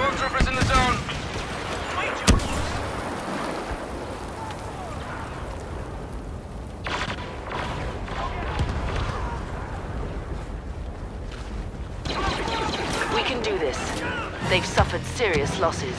Stormtroopers in the zone. We can do this. They've suffered serious losses.